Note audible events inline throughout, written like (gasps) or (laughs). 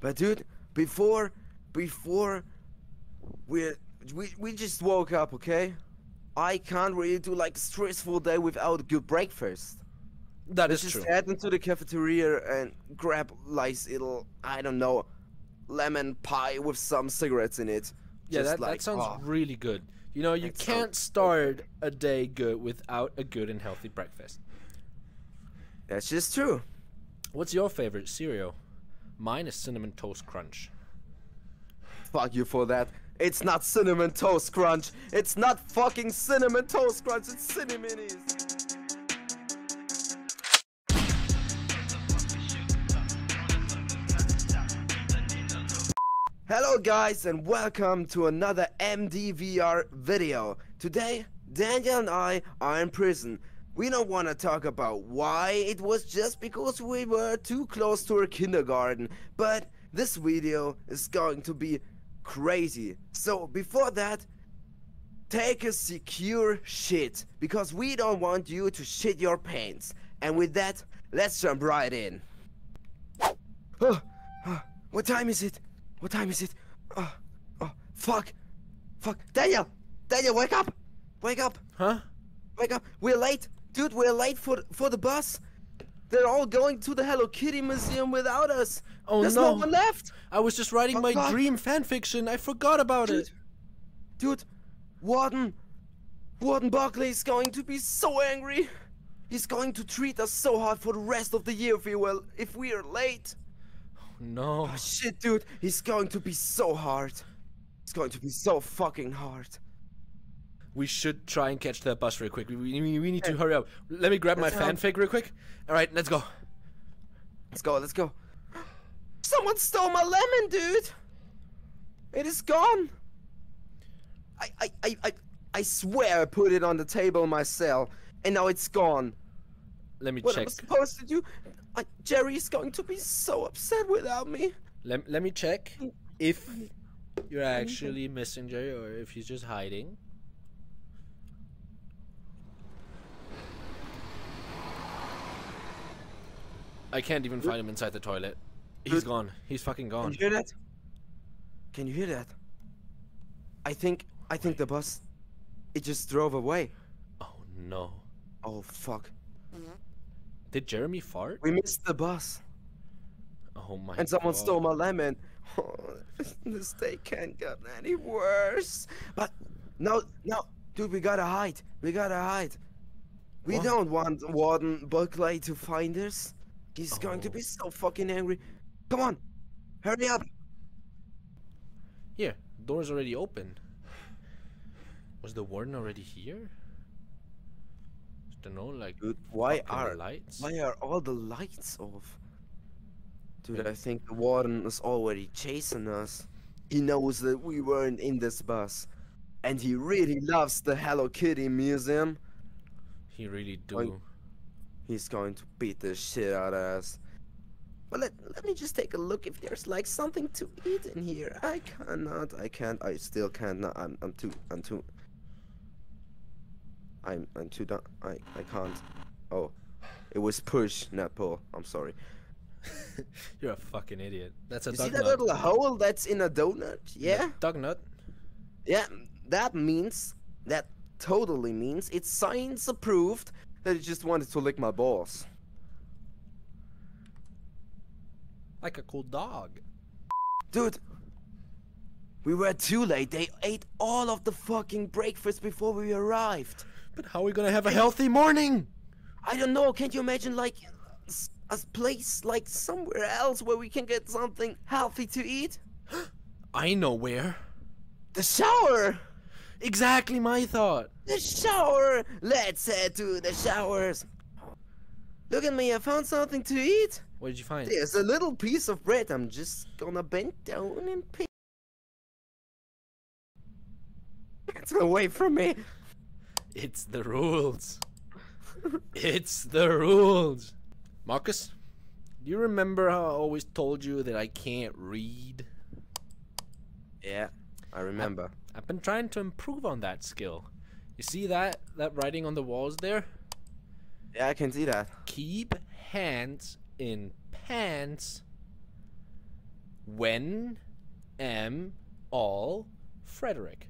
But dude, before before we we we just woke up, okay? I can't really do like a stressful day without a good breakfast. That Let's is just true. head into the cafeteria and grab like little I don't know lemon pie with some cigarettes in it. Yeah, that, like, that sounds oh, really good. You know, you can't start a day good without a good and healthy breakfast. That's just true. What's your favorite cereal? Mine is cinnamon toast crunch. Fuck you for that. It's not cinnamon toast crunch. It's not fucking cinnamon toast crunch. It's cinnamonies. Hello guys and welcome to another MDVR video. Today, Daniel and I are in prison. We don't want to talk about why it was just because we were too close to our kindergarten, but this video is going to be crazy. So before that, take a secure shit because we don't want you to shit your pants. And with that, let's jump right in. Oh, (sighs) oh, what time is it? What time is it? Oh, oh, fuck. Fuck. Daniel! Daniel, wake up! Wake up! Huh? Wake up! We're late! Dude, we're late for for the bus! They're all going to the Hello Kitty Museum without us! Oh There's no. no one left! I was just writing Oh, my God. dream fanfiction. I forgot about Dude, it. dude, Warden, Warden Burklay is going to be so angry. He's going to treat us so hard for the rest of the year if we will, if we are late. Oh, no. Oh shit, dude, he's going to be so hard. It's going to be so fucking hard. We should try and catch that bus real quick. We, we, we need to hurry up. Let me grab my Let's help. fanfic real quick. All right, let's go. Let's go, let's go. Someone stole my lemon, dude. It is gone. I, I, I, I, I swear I put it on the table in my cell, and now it's gone. Let me What am check. I supposed to do? I, Jerry is going to be so upset without me. Let, let me check mm. if mm. you're mm-hmm. actually missing Jerry or if he's just hiding. I can't even find him inside the toilet. He's gone. He's fucking gone. Can you hear that? Can you hear that? I think I think the bus it just drove away. Oh no. Oh fuck. Did Jeremy fart? We missed the bus. Oh my And someone God. stole my lemon. Oh, this day can't get any worse. But no no dude we gotta hide. We gotta hide. We What? don't want Warden Burklay to find us. He's oh. going to Oh. be so fucking angry. Come on. Hurry up. Here, door's already open. Was the warden already here? Don't know, like Dude, why are lights? Why are all the lights off? Dude, I think the warden is already chasing us. He knows that we weren't in this bus. And he really loves the Hello Kitty Museum. He really do. Like- He's going to beat the shit out of us. But let, let me just take a look if there's like something to eat in here. I cannot, I can't, I still can't, no, I'm, I'm too, I'm too, I'm, I'm too done, I, I can't. Oh, it was push, not pull, I'm sorry. (laughs) You're a fucking idiot. That's a You see that nut. little hole that's in a donut? Yeah? Dog nut. Yeah, that means, that totally means it's science approved that it just wanted to lick my balls. Like a cool dog. Dude, we were too late. They ate all of the fucking breakfast before we arrived. But how are we gonna have a healthy morning? I don't know. Can't you imagine, like, a place like somewhere else where we can get something healthy to eat? (gasps) I know where. The shower! Exactly my thought. The shower! Let's head to the showers. Look at me, I found something to eat. What did you find? There's a little piece of bread. I'm just gonna bend down and pick. Get away from me. It's the rules. it's the rules. Marcus, do you remember how I always told you that I can't read? Yeah, I remember. I've been trying to improve on that skill. You see that that writing on the walls there? Yeah, I can see that. Keep hands in pants. When am all Frederick?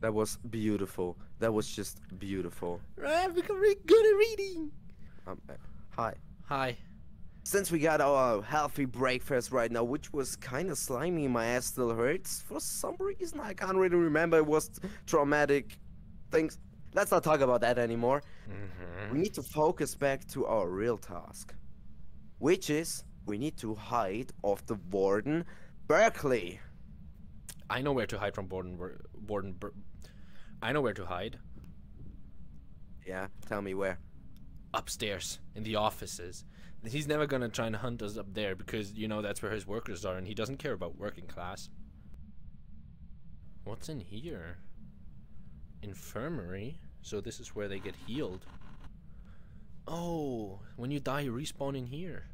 That was beautiful. That was just beautiful. I've become really good at reading. Um, hi. Hi. Since we got our healthy breakfast right now, which was kind of slimy, my ass still hurts for some reason. I can't really remember. It was traumatic things. Let's not talk about that anymore. Mm-hmm. We need to focus back to our real task, which is we need to hide off the warden, Burklay. I know where to hide from Borden. Borden. I know where to hide. Yeah, tell me where. Upstairs in the offices. He's never gonna try and hunt us up there because you know that's where his workers are, and he doesn't care about working class. What's in here? Infirmary. So this is where they get healed. Oh, when you die, you respawn in here.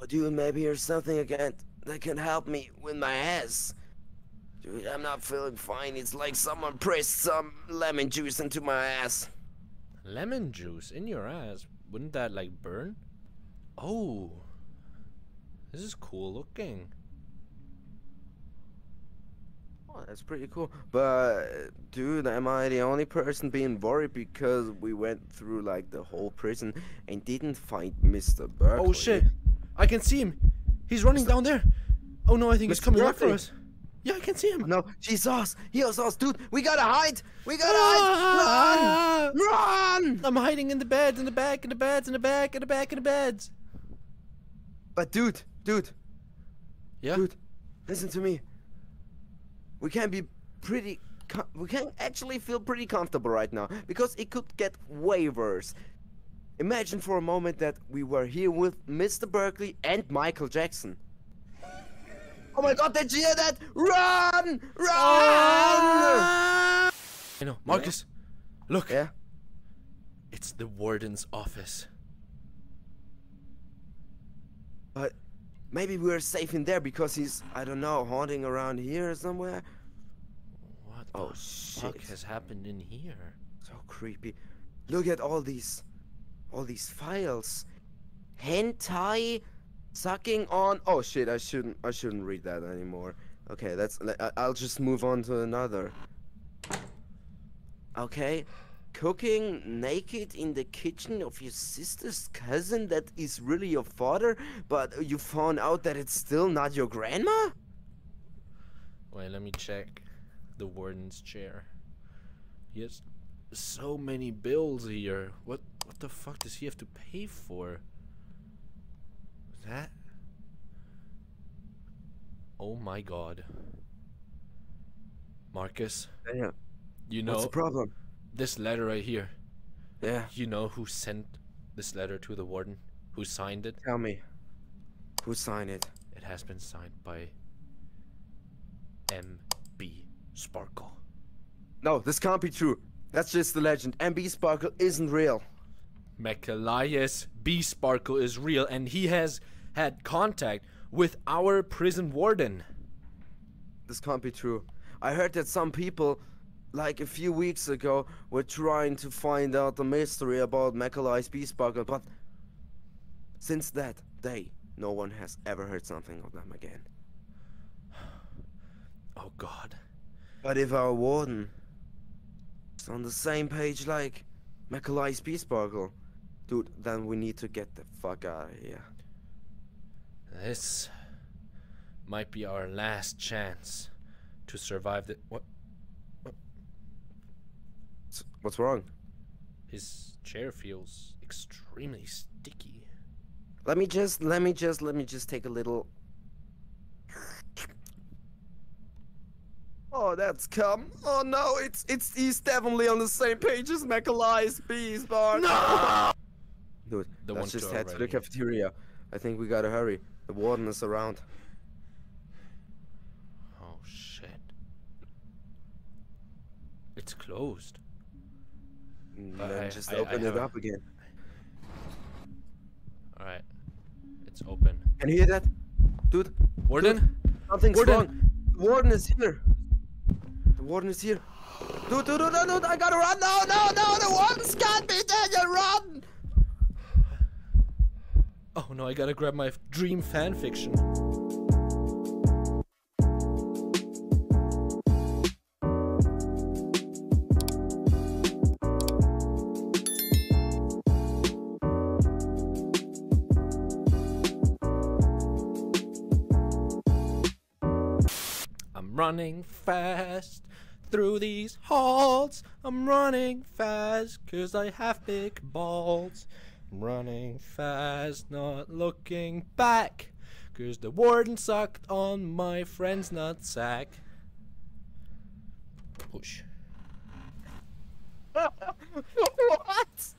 Oh, dude, maybe there's something again that can help me with my ass. Dude, I'm not feeling fine. It's like someone pressed some lemon juice into my ass. Lemon juice in your ass. Wouldn't that like burn? Oh, this is cool looking. Oh, that's pretty cool. But, dude, am I the only person being worried because we went through like the whole prison and didn't find Mr. Oh, Burklay? Oh shit! I can see him. He's running down there. Oh no, I think he's Mr. coming after Burklay. us. Yeah, I can see him. No, she saw us. He saw us, dude. We gotta hide. We gotta Ah! hide. Run! Run! I'm hiding in the beds, in the back, in the beds, in the back, in the back, in the beds. But, dude, dude, Yeah. Dude, listen to me. We can be pretty. We can actually feel pretty comfortable right now because it could get way worse. Imagine for a moment that we were here with Mr. Burklay and Michael Jackson. Oh my God! Did you hear that? Run! Run! I know, Marcus. Look, Yeah. it's the warden's office. But maybe we're safe in there because he's I don't know haunting around here somewhere. What Oh the shit! fuck has happened in here? So creepy. Look at all these, all these files. Hentai, sucking on. Oh shit! I shouldn't. I shouldn't read that anymore. Okay, that's. I'll just move on to another. Okay, cooking naked in the kitchen of your sister's cousin that is really your father, but you found out that it's still not your grandma. Wait, let me check the warden's chair. Has so many bills here. What what the fuck does he have to pay for? That? Oh my god. Marcus, Yeah. you know What's the problem? this letter right here. Yeah. You know who sent this letter to the warden? Who signed it? Tell me. Who signed it? It has been signed by M.B. Sparkle. No, this can't be true. That's just the legend. MB Sparkle isn't real. Mechalias B Sparkle is real and he has had contact with our prison warden. This can't be true. I heard that some people, like a few weeks ago, were trying to find out the mystery about Mechalai's B Sparkle, but since that day, no one has ever heard something of them again. (sighs) Oh god. But if our warden is on the same page like Mechalai's B Sparkle, dude, then we need to get the fuck out of here. This might be our last chance to survive the what S- What's wrong? his chair feels extremely sticky. Let me just, let me just, let me just take a little. Oh, that's come. Oh no, it's it's he's definitely on the same page as Mechalai's bees bar. No! Dude, The let's one just head to the cafeteria. I think we gotta hurry. The warden is around. Oh shit. It's closed. And Uh, then I- just I- I open have it up again. Alright. It's open. Can you hear that? Dude, Warden? something's Warden! wrong. The warden is here. The warden is here. Dude, dude, dude, dude, dude, I gotta run. No, no, no, the warden's got me. Daniel, run. Oh no, I gotta grab my dream fanfiction. I'm running fast through these halls. I'm running fast cause I have big balls. Running fast, not looking back cause the warden sucked on my friend's nutsack. Push. (laughs) what?